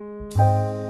Música